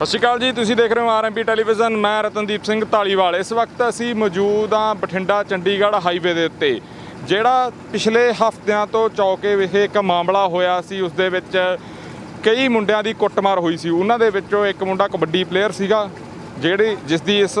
ਸਤਿ ਸ਼੍ਰੀ ਅਕਾਲ ਜੀ, ਤੁਸੀਂ ਦੇਖ ਰਹੇ ਹੋ ਆਰਐਮਪੀ ਟੈਲੀਵਿਜ਼ਨ। ਮੈਂ ਰਤਨਦੀਪ ਸਿੰਘ ਢਾਲੀਵਾਲ ਇਸ ਵਕਤ ਅਸੀਂ ਮੌਜੂਦ ਹਾਂ ਬਠਿੰਡਾ ਚੰਡੀਗੜ੍ਹ ਹਾਈਵੇ ਦੇ ਉੱਤੇ, ਜਿਹੜਾ ਪਿਛਲੇ ਹਫ਼ਤਿਆਂ ਤੋਂ ਚੌਕੇ ਵਿਖੇ ਇੱਕ ਮਾਮਲਾ ਹੋਇਆ ਸੀ। ਉਸ ਦੇ ਵਿੱਚ ਕਈ ਮੁੰਡਿਆਂ ਦੀ ਕੁੱਟਮਾਰ ਹੋਈ ਸੀ। ਉਹਨਾਂ ਦੇ ਵਿੱਚੋਂ ਇੱਕ ਮੁੰਡਾ ਕਬੱਡੀ ਪਲੇਅਰ ਸੀਗਾ, ਜਿਹੜੀ ਜਿਸ ਦੀ ਇਸ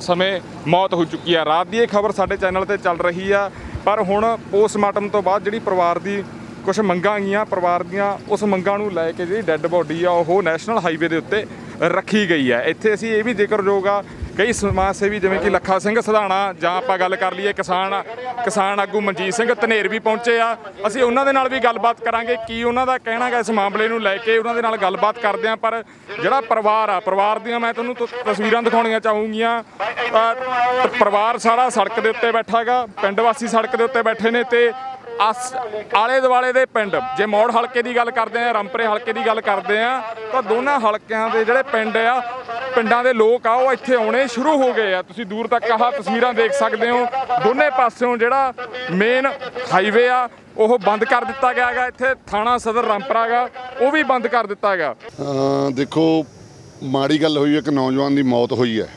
ਸਮੇਂ ਮੌਤ ਹੋ ਚੁੱਕੀ ਆ ਰਾਤ ਦੀ ਇਹ ਖਬਰ ਸਾਡੇ ਚੈਨਲ ਤੇ ਚੱਲ ਰਹੀ ਆ, ਪਰ ਹੁਣ ਪੋਸਟਮਾਰਟਮ ਤੋਂ ਬਾਅਦ ਜਿਹੜੀ ਪਰਿਵਾਰ ਦੀ ਕੁਝ ਮੰਗਾਂ ਗਈਆਂ ਪਰਿਵਾਰ ਦੀਆਂ ਉਸ ਮੰਗਾਂ ਨੂੰ ਲੈ ਕੇ ਜਿਹੜੀ ਡੈੱਡ ਬੋਡੀ ਆ, ਉਹ ਨੈਸ਼ਨਲ ਹਾਈਵੇ ਦੇ ਉੱਤੇ ਰੱਖੀ ਗਈ ਹੈ। ਇੱਥੇ ਅਸੀਂ ਇਹ ਵੀ ਜ਼ਿਕਰਯੋਗ ਆ, ਕਈ ਸਮਾਜ ਸੇਵੀ ਜਿਵੇਂ ਕਿ ਲੱਖਾ ਸਿੰਘ ਸਧਾਣਾ, ਜਾਂ ਆਪਾਂ ਗੱਲ ਕਰ ਲਈਏ ਕਿਸਾਨ ਕਿਸਾਨ ਆਗੂ ਮਨਜੀਤ ਸਿੰਘ ਧਨੇਰ ਵੀ ਪਹੁੰਚੇ ਆ। ਅਸੀਂ ਉਹਨਾਂ ਦੇ ਨਾਲ ਵੀ ਗੱਲਬਾਤ ਕਰਾਂਗੇ, ਕੀ ਉਹਨਾਂ ਦਾ ਕਹਿਣਾ ਗਾ ਇਸ ਮਾਮਲੇ ਨੂੰ ਲੈ ਕੇ ਉਹਨਾਂ ਦੇ ਨਾਲ ਗੱਲਬਾਤ ਕਰਦੇ ਆ। ਪਰ ਜਿਹੜਾ ਪਰਿਵਾਰ ਆ, ਪਰਿਵਾਰ ਦੀਆਂ ਮੈਂ ਤੁਹਾਨੂੰ ਤ- ਤਸਵੀਰਾਂ ਦਿਖਾਉਣੀਆਂ ਚਾਹੂੰਗੀਆਂ। ਪਰਿਵਾਰ ਸਾਰਾ ਸੜਕ ਦੇ ਉੱਤੇ ਬੈਠਾ ਹੈਗਾ ਪਿੰਡ ਵਾਸੀ ਸੜਕ ਦੇ ਉੱਤੇ ਬੈਠੇ ਨੇ ਤੇ ਆਲੇ ਦੁਆਲੇ ਦੇ ਪਿੰਡ, ਜੇ ਮੌੜ ਹਲਕੇ ਦੀ ਗੱਲ ਕਰਦੇ ਆ ਰੰਪਰੇ ਹਲਕੇ ਦੀ ਗੱਲ ਕਰਦੇ ਆ, ਤਾਂ ਦੋਨਾਂ ਹਲਕਿਆਂ ਦੇ ਜਿਹੜੇ ਪਿੰਡ ਆ, ਪਿੰਡਾਂ ਦੇ ਲੋਕ ਆ, ਉਹ ਇੱਥੇ ਆਉਣੇ ਸ਼ੁਰੂ ਹੋ ਗਏ ਆ। ਤੁਸੀਂ ਦੂਰ ਤੱਕ ਆਹ ਤਸਵੀਰਾਂ ਦੇਖ ਸਕਦੇ ਹੋ। ਦੋਨੇ ਪਾਸਿਓਂ ਜਿਹੜਾ ਮੇਨ ਹਾਈਵੇ ਆ, ਉਹ ਬੰਦ ਕਰ ਦਿੱਤਾ ਗਿਆ ਹੈਗਾ। ਇੱਥੇ ਥਾਣਾ ਸਦਰ ਰੰਪਰਾ ਹੈਗਾ, ਉਹ ਵੀ ਬੰਦ ਕਰ ਦਿੱਤਾ ਹੈਗਾ। ਦੇਖੋ, ਮਾੜੀ ਗੱਲ ਹੋਈ, ਇੱਕ ਨੌਜਵਾਨ ਦੀ ਮੌਤ ਹੋਈ ਹੈ।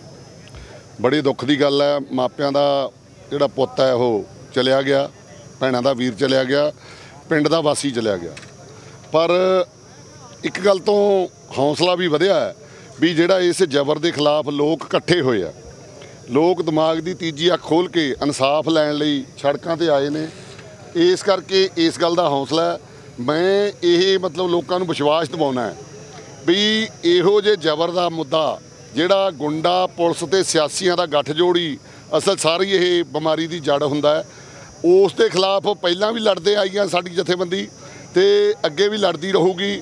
ਬੜੀ ਦੁੱਖ ਦੀ ਗੱਲ ਹੈ, ਮਾਪਿਆਂ ਦਾ ਜਿਹੜਾ ਪੁੱਤ ਹੈ, ਉਹ ਚਲਿਆ ਗਿਆ। ਭੈਣਾਂ ਦਾ ਵੀਰ ਚਲਿਆ ਗਿਆ, ਪਿੰਡ ਦਾ ਵਾਸੀ ਚਲਿਆ ਗਿਆ। ਪਰ ਇੱਕ ਗੱਲ ਤੋਂ ਹੌਸਲਾ ਵੀ ਵਧਿਆ ਹੈ ਵੀ ਜਿਹੜਾ ਇਸ ਜ਼ਬਰ ਦੇ ਖਿਲਾਫ ਲੋਕ ਇਕੱਠੇ ਹੋਏ ਆ। ਲੋਕ ਦਿਮਾਗ ਦੀ ਤੀਜੀ ਅੱਖ ਖੋਲ ਕੇ ਇਨਸਾਫ ਲੈਣ ਲਈ ਸੜਕਾਂ ਤੇ ਆਏ ਨੇ। ਇਸ ਕਰਕੇ ਇਸ ਗੱਲ ਦਾ ਹੌਸਲਾ ਮੈਂ ਇਹ ਮਤਲਬ ਲੋਕਾਂ ਨੂੰ ਵਿਸ਼ਵਾਸ ਦਿਵਾਉਣਾ ਹੈ ਵੀ ਇਹੋ ਜੇ ਜ਼ਬਰ ਦਾ ਮੁੱਦਾ ਜਿਹੜਾ ਗੁੰਡਾ, ਪੁਲਿਸ ਤੇ ਸਿਆਸੀਆਂ ਦਾ ਗੱਠਜੋੜੀ ਅਸਲ ਸਾਰੀ ਇਹ ਬਿਮਾਰੀ ਦੀ ਜੜ ਹੁੰਦਾ ਹੈ। ਉਸ ਦੇ ਖਿਲਾਫ ਪਹਿਲਾਂ ਵੀ ਲੜਦੇ ਆਈਆਂ ਸਾਡੀ ਜਥੇਬੰਦੀ ਤੇ ਅੱਗੇ ਵੀ ਲੜਦੀ ਰਹੂਗੀ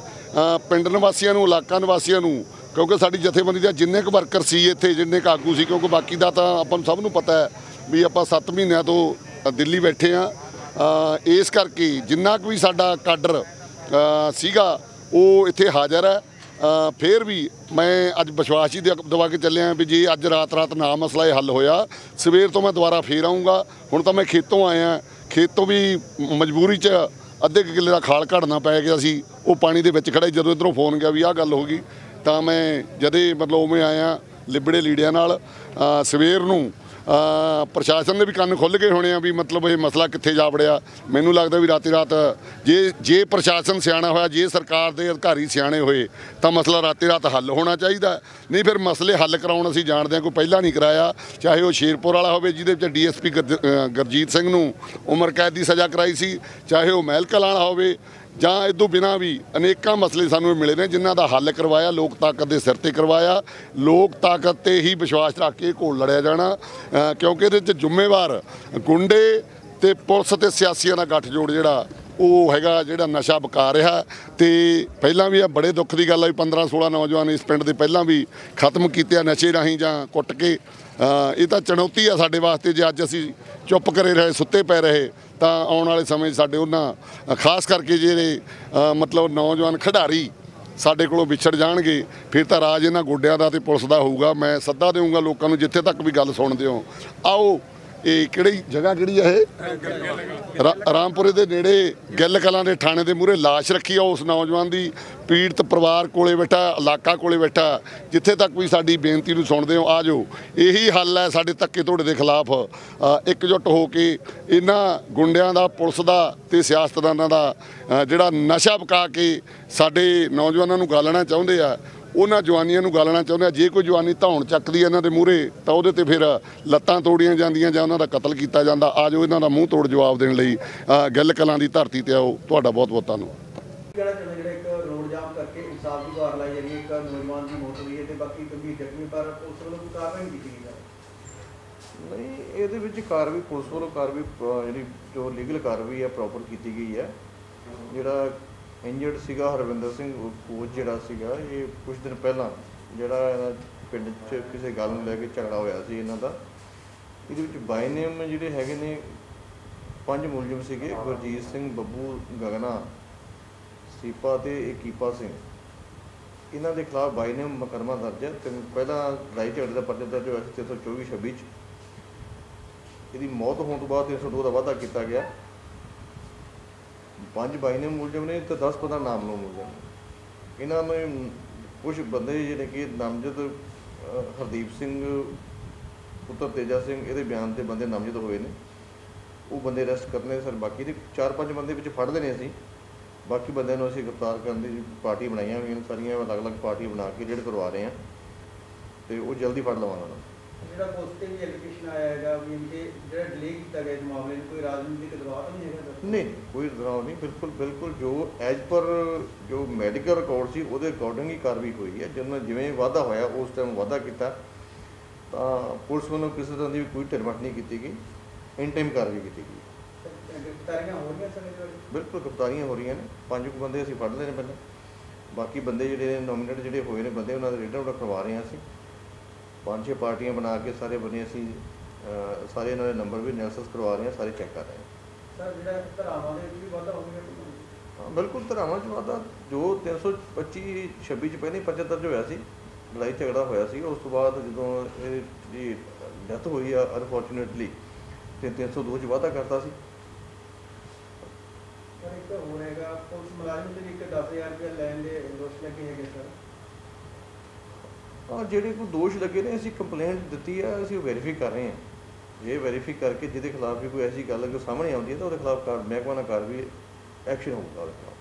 ਪਿੰਡ ਨਿਵਾਸੀਆਂ ਨੂੰ, ਇਲਾਕਾ ਨਿਵਾਸੀਆਂ ਨੂੰ, ਕਿਉਂਕਿ ਸਾਡੀ ਜਥੇਬੰਦੀ ਦੇ ਜਿੰਨੇ ਕੁ ਵਰਕਰ ਸੀ ਇੱਥੇ, ਜਿੰਨੇ ਕੁ ਆਗੂ ਸੀ, ਕਿਉਂਕਿ ਬਾਕੀ ਦਾ ਤਾਂ ਆਪਾਂ ਨੂੰ ਸਭ ਨੂੰ ਪਤਾ ਹੈ ਵੀ ਆਪਾਂ 7 ਮਹੀਨਿਆਂ ਤੋਂ ਦਿੱਲੀ ਬੈਠੇ ਆ ਇਸ ਕਰਕੇ ਜਿੰਨਾ ਕੁ ਵੀ ਸਾਡਾ ਕਾਡਰ ਸੀਗਾ, ਉਹ ਇੱਥੇ ਹਾਜ਼ਰ ਹੈ। ਫੇਰ ਵੀ ਮੈਂ ਅੱਜ ਵਿਸ਼ਵਾਸ ਹੀ ਦਵਾ ਕੇ ਚੱਲਿਆ ਵੀ ਜੇ ਅੱਜ ਰਾਤ ਰਾਤ ਨਾ ਮਸਲਾ ਇਹ ਹੱਲ ਹੋਇਆ, ਸਵੇਰ ਤੋਂ ਮੈਂ ਦੁਬਾਰਾ ਫੇਰ ਆਉਂਗਾ ਹੁਣ ਤਾਂ ਮੈਂ ਖੇਤੋਂ ਆਇਆ, ਖੇਤੋਂ ਵੀ ਮਜਬੂਰੀ 'ਚ ਅੱਧੇ ਕੁ ਕਿੱਲੇ ਦਾ ਖਾਲ ਘੜਨਾ ਪੈ ਗਿਆ ਸੀ, ਉਹ ਪਾਣੀ ਦੇ ਵਿੱਚ ਖੜਾ ਜਦੋਂ ਇਧਰੋਂ ਫੋਨ ਗਿਆ ਵੀ ਆਹ ਗੱਲ ਹੋ ਗਈ। ਤਾਂ ਮੈਂ ਜਦੇ ਮਤਲਬ ਉਵੇਂ ਆਇਆ, ਲਿਬੜੇ ਲੀੜਿਆਂ ਨਾਲ ਸਵੇਰ ਨੂੰ ਪ੍ਰਸ਼ਾਸਨ ਦੇ ਵੀ ਕੰਨ ਖੁੱਲ ਗਏ ਹੋਣੇ ਆ ਵੀ ਮਤਲਬ ਇਹ ਮਸਲਾ ਕਿੱਥੇ ਜਾ ਵੜਿਆ। ਮੈਨੂੰ ਲੱਗਦਾ ਵੀ ਰਾਤੀ ਰਾਤ ਜੇ ਜੇ ਪ੍ਰਸ਼ਾਸਨ ਸਿਆਣਾ ਹੋਇਆ, ਜੇ ਸਰਕਾਰ ਦੇ ਅਧਿਕਾਰੀ ਸਿਆਣੇ ਹੋਏ, ਤਾਂ ਮਸਲਾ ਰਾਤੀ ਰਾਤ ਹੱਲ ਹੋਣਾ ਚਾਹੀਦਾ। ਨਹੀਂ ਫਿਰ ਮਸਲੇ ਹੱਲ ਕਰਾਉਣ ਅਸੀਂ ਜਾਣਦੇ ਹਾਂ, ਕੋਈ ਪਹਿਲਾਂ ਨਹੀਂ ਕਰਾਇਆ। ਚਾਹੇ ਉਹ ਸ਼ੇਰਪੁਰ ਵਾਲਾ ਹੋਵੇ, ਜਿਹਦੇ ਵਿੱਚ ਡੀਐਸਪੀ ਗੁਰਜੀਤ ਸਿੰਘ ਨੂੰ ਉਮਰ ਕੈਦ ਦੀ ਸਜ਼ਾ ਕਰਾਈ ਸੀ, ਚਾਹੇ ਉਹ ਮਹਿਲਕਲ ਵਾਲਾ ਹੋਵੇ ਜਾਂ ਇਦੋਂ ਬਿਨਾ ਵੀ ਅਨੇਕਾਂ ਮਸਲੇ ਸਾਨੂੰ ਮਿਲੇ ਨੇ, ਜਿਨ੍ਹਾਂ ਦਾ ਹੱਲ ਕਰਵਾਇਆ, ਲੋਕ ਤਾਕਤ ਦੇ ਸਿਰ ਤੇ ਕਰਵਾਇਆ, ਲੋਕ ਤਾਕਤ ਤੇ ਹੀ ਵਿਸ਼ਵਾਸ ਰੱਖ ਕੇ ਘੋਲ ਲੜਿਆ ਜਾਣਾ ਕਿਉਂਕਿ ਇਹਦੇ 'ਚ ਜ਼ਿੰਮੇਵਾਰ ਗੁੰਡੇ ਤੇ ਪੁਲਿਸ ਤੇ ਸਿਆਸੀਆਂ ਦਾ ਗੱਠਜੋੜ ਜਿਹੜਾ ਉਹ ਹੈਗਾ ਜਿਹੜਾ ਨਸ਼ਾ ਬਕਾ ਰਿਹਾ ਤੇ ਪਹਿਲਾਂ ਵੀ ਆ ਬੜੇ ਦੁੱਖ ਦੀ ਗੱਲ ਆ ਵੀ 15 16 ਨੌਜਵਾਨ ਇਸ ਪਿੰਡ ਦੇ ਪਹਿਲਾਂ ਵੀ ਖਤਮ ਕੀਤੇ ਆ ਨਸ਼ੇ ਰਾਹੀਂ ਜਾਂ ਕੁੱਟ ਕੇ। ਇਹ ਤਾਂ ਚੁਣੌਤੀ ਆ ਸਾਡੇ ਵਾਸਤੇ, ਜੇ ਅੱਜ ਅਸੀਂ ਚੁੱਪ ਕਰੇ ਰਹੇ, ਸੁੱਤੇ ਪੈ ਰਹੇ, ਤਾਂ ਆਉਣ ਵਾਲੇ ਸਮੇਂ 'ਚ ਸਾਡੇ ਉਹਨਾਂ, ਖਾਸ ਕਰਕੇ ਜਿਹੜੇ ਮਤਲਬ ਨੌਜਵਾਨ ਖਿਡਾਰੀ ਸਾਡੇ ਕੋਲੋਂ ਵਿਛੜ ਜਾਣਗੇ, ਫਿਰ ਤਾਂ ਰਾਜ ਇਹਨਾਂ ਗੋਡਿਆਂ ਦਾ ਤੇ ਪੁਲਿਸ ਦਾ ਹੋਊਗਾ। ਮੈਂ ਸੱਦਾ ਦੇਵਾਂਗਾ ਲੋਕਾਂ ਨੂੰ, ਜਿੱਥੇ ਤੱਕ ਵੀ ਗੱਲ ਸੁਣਦੇ ਹੋ। ਆਓ ਇਹ ਕਿਹੜੀ ਜਗ੍ਹਾ ਕਿਹੜੀ ਹੈ ਇਹ? ਰਾਮਪੁਰੇ ਦੇ ਨੇੜੇ ਗਿੱਲ ਕਲਾਂ ਦੇ ਥਾਣੇ ਦੇ ਮੂਹਰੇ ਲਾਸ਼ ਰੱਖੀ ਆ ਉਸ ਨੌਜਵਾਨ ਦੀ। ਪੀੜਤ ਪਰਿਵਾਰ ਕੋਲੇ ਬੈਠਾ ਇਲਾਕਾ ਕੋਲੇ ਬੈਠਾ। ਜਿੱਥੇ ਤੱਕ ਵੀ ਸਾਡੀ ਬੇਨਤੀ ਨੂੰ ਸੁਣਦੇ ਹੋ ਆ ਜਾਓ। ਇਹੀ ਹੱਲ ਹੈ ਸਾਡੇ ਧੱਕੇ ਧੋੜੇ ਦੇ ਖਿਲਾਫ। ਅ, ਇਕਜੁੱਟ ਹੋ ਕੇ ਇਹਨਾਂ ਗੁੰਡਿਆਂ ਦਾ ਪੁਲਿਸ ਦਾ ਤੇ ਸਿਆਸਤਦਾਨਾਂ ਦਾ ਜਿਹੜਾ ਨਸ਼ਾ ਪਕਾ ਕੇ ਸਾਡੇ ਨੌਜਵਾਨਾਂ ਨੂੰ ਗਾਲਣਾ ਚਾਹੁੰਦੇ ਆ ਉਹਨਾਂ ਜਵਾਨੀਆਂ ਨੂੰ ਗਾਲਣਾ ਚਾਹੁੰਦੇ ਆ। ਜੇ ਕੋਈ ਜਵਾਨੀ ਧੌਣ ਚੱਕਦੀ ਹੈ ਇਹਨਾਂ ਦੇ ਮੂਹਰੇ ਤਾਂ ਉਹਦੇ ਤੇ ਫਿਰ ਲੱਤਾਂ ਤੋੜੀਆਂ ਜਾਂਦੀਆਂ ਜਾਂ ਉਹਨਾਂ ਦਾ ਕਤਲ ਕੀਤਾ ਜਾਂਦਾ। ਆ ਜਾਓ ਇਹਨਾਂ ਦਾ ਮੂੰਹ ਤੋੜ ਜਵਾਬ ਦੇਣ ਲਈ। ਗਿੱਲ ਕਲਾਂ ਦੀ ਧਰਤੀ ਤੇ ਆਓ। ਤੁਹਾਡਾ ਬਹੁਤ ਬਹੁਤ ਧੰਨਵਾਦ। ਚੱਲ ਜਿਹੜਾ ਇੱਕ ਰੋਡ ਜਾਮ ਕਰਕੇ ਇਨਸਾਫ ਦੀ ਗੁਹਾਰ ਲਾਈ ਜਾਂਦੀ ਹੈ ਇੱਕ ਨੌਜਵਾਨ ਦੀ ਮੌਤ ਹੋਈ ਹੈ ਤੇ ਬਾਕੀ ਗੰਭੀਰ ਜ਼ਖਮੀ ਪਰ ਉਸ ਵੱਲੋਂ ਕੋਈ ਕਾਰਵਾਈ ਨਹੀਂ ਕੀਤੀ ਗਈ ਹੈ ਨਹੀਂ ਇਹਦੇ ਵਿੱਚ ਕਾਰਵਾਈ ਪੁਲਿਸ ਵੱਲੋਂ ਕਾਰਵਾਈ ਅਹ, ਜਿਹੜੀ ਜੋ ਲੀਗਲ ਕਾਰਵਾਈ ਹੈ ਪ੍ਰੋਪਰ ਕੀਤੀ ਗਈ ਹੈ। ਜਿਹੜਾ ਇੰਜਰਡ ਸੀਗਾ ਹਰਵਿੰਦਰ ਸਿੰਘ, ਉਹ ਕੋਚ ਜਿਹੜਾ ਸੀਗਾ, ਇਹ ਕੁਝ ਦਿਨ ਪਹਿਲਾਂ ਜਿਹੜਾ ਇਹਨਾਂ ਪਿੰਡ 'ਚ ਕਿਸੇ ਗੱਲ ਨੂੰ ਲੈ ਕੇ ਝਗੜਾ ਹੋਇਆ ਸੀ ਇਹਨਾਂ ਦਾ। ਇਹਦੇ ਵਿੱਚ ਬਾਈ ਨੇਮ ਜਿਹੜੇ ਹੈਗੇ ਨੇ, ਪੰਜ ਮੁਲਜ਼ਮ ਸੀਗੇ, ਗੁਰਜੀਤ ਸਿੰਘ, ਬੱਬੂ, ਗਗਨਾ, ਸੀਪਾ ਤੇ ਇਕੀਪਾ ਸਿੰਘ। ਇਹਨਾਂ ਦੇ ਖਿਲਾਫ ਬਾਈ ਨੇ ਮੁਕੱਦਮਾ ਦਰਜ ਹੈ। ਤੇ ਪਹਿਲਾਂ ਲੜਾਈ ਝਗੜੇ ਦਾ ਪਰਚਾ ਦਰਜ ਹੋਇਆ ਸੀ 324 26 ਚ। ਇਹਦੀ ਮੌਤ ਹੋਣ ਤੋਂ ਬਾਅਦ 302 ਦਾ ਵਾਅਦਾ ਕੀਤਾ ਗਿਆ। ਪੰਜ ਬਾਈ ਨੇ ਮੁਲਜ਼ਮ ਨੇ ਤੇ 10 15 ਨਾਮ ਨੂੰ ਮੁਲਜ਼ਮ ਨੇ। ਇਹਨਾਂ ਨੂੰ ਕੁਝ ਬੰਦੇ ਜਿਹੜੇ ਕਿ ਨਾਮਜ਼ਦ ਹਰਦੀਪ ਸਿੰਘ, ਪੁੱਤਰ ਤੇਜਾ ਸਿੰਘ, ਇਹਦੇ ਬਿਆਨ ਤੇ ਬੰਦੇ ਨਾਮਜ਼ਦ ਹੋਏ ਨੇ। ਉਹ ਬੰਦੇ ਅਰੈਸਟ ਕਰਨੇ ਸਰ, ਬਾਕੀ ਦੇ ਚਾਰ ਪੰਜ ਬੰਦੇ ਵਿੱਚ ਫੜ ਲੈਣੇ ਅਸੀਂ। ਬਾਕੀ ਬੰਦਿਆਂ ਨੂੰ ਅਸੀਂ ਗ੍ਰਿਫਤਾਰ ਕਰਨ ਦੀ ਪਾਰਟੀ ਬਣਾਈਆਂ ਹੋਈਆਂ ਨੇ ਸਾਰੀਆਂ ਅਲੱਗ-ਅਲੱਗ ਪਾਰਟੀ ਬਣਾ ਕੇ ਜਿਹੜੇ ਕਰਵਾ ਰਹੇ ਹਾਂ ਤੇ ਉਹ ਜਲਦੀ ਫੜ ਲਵਾਂਗਾ ਉਹਨਾਂ ਨੂੰ। ਜਿਹੜਾ ਪੁਲਿਸ ਤੇ ਵੀ ਐਲੀਗੇਸ਼ਨ ਆਇਆ ਹੈਗਾ ਵੀ ਕਿ ਜਿਹੜਾ ਡਿਲੇ ਕੀਤਾ ਗਿਆ ਇਸ ਮਾਮਲੇ ਨੂੰ ਕੋਈ ਰਾਜਨੀਤਿਕ ਦਬਾਅ ਤਾਂ ਨਹੀਂ ਹੈਗਾ? ਨਹੀਂ ਕੋਈ ਦਰਾਉ ਨਹੀਂ ਬਿਲਕੁਲ ਬਿਲਕੁਲ ਜੋ ਐਜ ਪਰ ਜੋ ਮੈਡੀਕਲ ਰਿਕਾਰਡ ਸੀ ਉਹਦੇ ਅਕੋਰਡਿੰਗ ਹੀ ਕਾਰਵਾਈ ਹੋਈ ਹੈ। ਜਦੋਂ ਜਿਵੇਂ ਵਾਅਦਾ ਹੋਇਆ ਉਸ ਟਾਈਮ ਵਾਅਦਾ ਕੀਤਾ। ਤਾਂ ਪੁਲਿਸ ਵੱਲੋਂ ਕਿਸੇ ਤਰ੍ਹਾਂ ਦੀ ਕੋਈ ਢਿਲਮਟ ਨਹੀਂ ਕੀਤੀ ਗਈ। ਇਨ ਟਾਈਮ ਕਾਰਵਾਈ ਕੀਤੀ ਗਈ। ਗ੍ਰਿਫਤਾਰੀਆਂ ਹੋ ਰਹੀਆਂ ਇਹਦੇ ਬਾਰੇ ਬਿਲਕੁਲ ਗ੍ਰਿਫਤਾਰੀਆਂ ਹੋ ਰਹੀਆਂ ਨੇ। ਪੰਜ ਕੁ ਬੰਦੇ ਅਸੀਂ ਫੜ ਲਏ ਨੇ ਪਹਿਲਾਂ। ਬਾਕੀ ਬੰਦੇ ਜਿਹੜੇ ਨੋਮੀਨੇਟ ਜਿਹੜੇ ਹੋਏ ਨੇ ਬੰਦੇ ਉਹਨਾਂ ਦੇ ਰੇਡਰ ਕਰਵਾ ਰਹੇ ਹਾਂ ਅਸੀਂ। ਪੰਜ ਛੇ ਪਾਰਟੀਆਂ ਬਣਾ ਕੇ ਸਾਰੇ ਬੰਦੇ ਅਸੀਂ ਸਾਰੇ ਇਹਨਾਂ ਦੇ ਨੰਬਰ ਵੀ ਐਨਾਲਿਸਿਸ ਕਰਵਾ ਰਹੇ ਹਾਂ ਸਾਰੇ ਚੈੱਕ ਕਰ ਰਹੇ ਹਾਂ। ਸਰ ਜਿਹੜਾ ਧਰਾਵਾਂ ਦੇ ਵਿੱਚ ਵੀ ਵਾਧਾ ਹੋ ਗਿਆ ਬਿਲਕੁਲ? ਧਰਾਵਾਂ ਚ ਵਾਧਾ ਜੋ 325 26 ਚ ਪਹਿਲੇ ਪਰਚਾ ਦਰਜ ਹੋਇਆ ਸੀ ਲੜਾਈ ਝਗੜਾ ਹੋਇਆ ਸੀ ਉਸ ਤੋਂ ਬਾਅਦ ਜਦੋਂ ਇਹ ਜੀ ਡੈਥ ਹੋਈ ਆ ਅਨਫੋਰਚੂਨੇਟਲੀ ਤੇ 302 ਚ ਵਾਧਾ ਕਰਤਾ ਸੀ। ਸਰ ਇੱਕ ਹੋਰ ਹੈਗਾ ਪੁਲਿਸ ਮੁਲਾਜ਼ਮ ਵੀ ਇੱਕ 10000 ਰੁਪਏ ਲੈਣ ਦੇ ਦੋਸ਼ ਲੱਗੇ ਹੈਗੇ ਸਰ। ਹਾਂ ਜਿਹੜੇ ਕੋਈ ਦੋਸ਼ ਲੱਗੇ ਨੇ, ਅਸੀਂ ਕੰਪਲੇਂਟ ਦਿੱਤੀ ਆ, ਅਸੀਂ ਉਹ ਵੈਰੀਫਾਈ ਕਰ ਰਹੇ ਹਾਂ। ਜੇ ਵੈਰੀਫਾਈ ਕਰਕੇ ਜਿਹਦੇ ਖਿਲਾਫ ਵੀ ਕੋਈ ਐਸੀ ਗੱਲ ਕੋਈ ਸਾਹਮਣੇ ਆਉਂਦੀ ਹੈ, ਤਾਂ ਉਹਦੇ ਖਿਲਾਫ ਕਾਰ, ਮਹਿਕਮਾ ਨਾਲ ਕਾਰਵਾਈ ਐਕਸ਼ਨ ਹੋਊਗਾ ਉਹਦੇ ਖਿਲਾਫ।